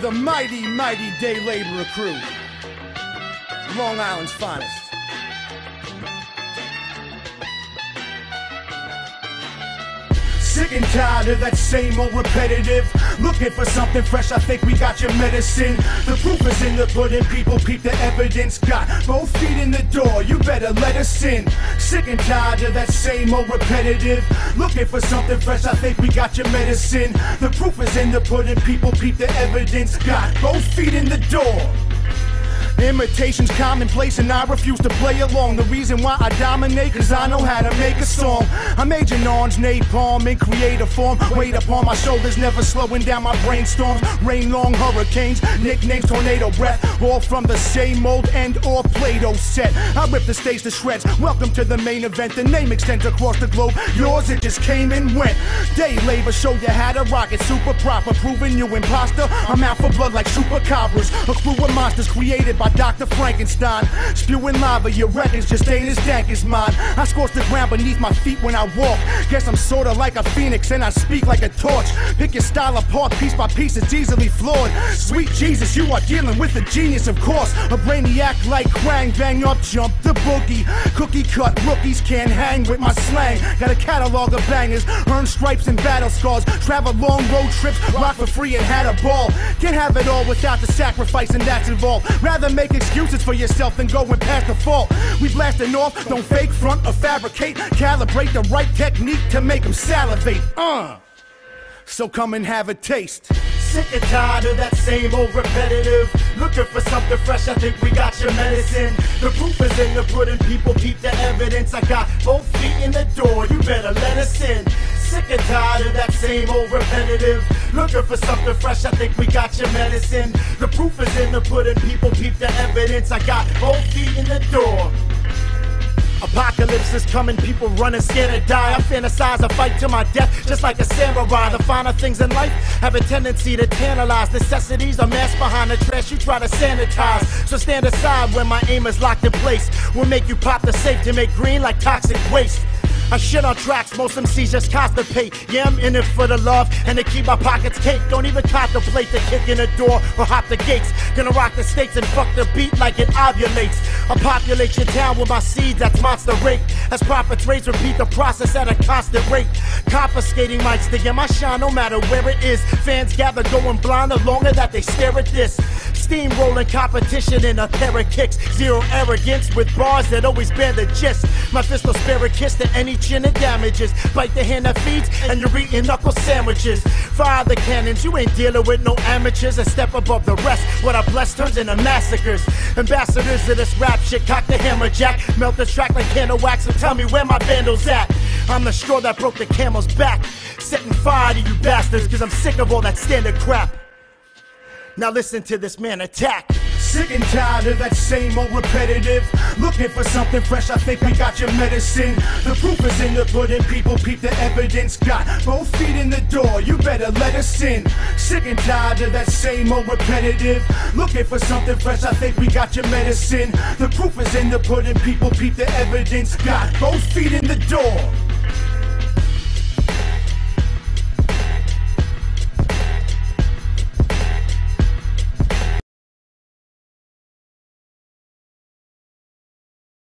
The mighty, mighty day laborer crew. Long Island's finest. Sick and tired of that same old repetitive. Looking for something fresh, I think we got your medicine. The proof is in the pudding, people peep the evidence. Got both feet in the door, you better let us in. Sick and tired of that same old repetitive. Looking for something fresh, I think we got your medicine. The proof is in the pudding, people peep the evidence. Got both feet in the door. Imitation's commonplace and I refuse to play along. The reason why I dominate, cause I know how to make a song. I major orange napalm in creative form. Weight upon my shoulders, never slowing down my brainstorms. Rain long hurricanes, nicknames tornado breath. All from the same old end or Play-Doh set. I rip the stage to shreds. Welcome to the main event. The name extends across the globe. Yours, it just came and went. Day labor show you how to rock it. Super proper, proving you imposter. I'm out for blood like chupacabras. A crew of monsters created by Dr. Frankenstein. Spewing lava, your records just ain't as dank as mine. I scorch the ground beneath my feet when I walk. Guess I'm sorta like a phoenix and I speak like a torch. Pick your style apart piece by piece, it's easily flawed. Sweet Jesus, you are dealing with a genius, of course. A brainiac like Krang, bang up, jump the boogie. Cookie cut rookies can't hang with my slang. Got a catalog of bangers, earn stripes and battle scars. Travel long road trips, rock for free and had a ball. Can't have it all without the sacrifice and that's involved. Rather make excuses for yourself than going past the fault. We blasting off, don't fake front or fabricate. Calibrate the right technique to make them salivate. Uh. So come and have a taste. Sick and tired of that same old repetitive. Looking for something fresh, I think we got your medicine. The proof is in the pudding, people keep the evidence. I got both feet in the door, you better let us in. Sick and tired of that same old repetitive. Looking for something fresh, I think we got your medicine. The proof pudding, people keep the evidence. I got both feet in the door. Apocalypse is coming, people running scared to die. I fantasize a fight to my death, just like a samurai. The finer things in life have a tendency to tantalize. Necessities are masked behind the trash you try to sanitize. So stand aside when my aim is locked in place. We'll make you pop the safe to make green like toxic waste. I shit on tracks, most of MCs just constipate. Yeah, I'm in it for the love and to keep my pockets cake. Don't even contemplate the kick in the door or hop the gates. Gonna rock the states and fuck the beat like it ovulates. I populate your town with my seeds, that's monster rape. As profit trades repeat the process at a constant rate. Confiscating mics to get my shine no matter where it is. Fans gather going blind the longer that they stare at this. Steamrolling competition in a pair of kicks. Zero arrogance with bars that always bear the gist. My fist will spare a kiss to any chin it damages. Bite the hand that feeds, and you're eating knuckle sandwiches. Fire the cannons, you ain't dealing with no amateurs. A step above the rest. What I bless turns into massacres. Ambassadors of this rap shit, cock the hammer jack. Melt the track like candle wax and tell me where my vandals at. I'm the straw that broke the camel's back. Setting fire to you bastards, cause I'm sick of all that standard crap. Now listen to this man attack. Sick and tired of that same old repetitive. Looking for something fresh, I think we got your medicine. The proof is in the pudding, people peep the evidence. Got both feet in the door, you better let us in. Sick and tired of that same old repetitive. Looking for something fresh, I think we got your medicine. The proof is in the pudding, people peep the evidence. Got both feet in the door.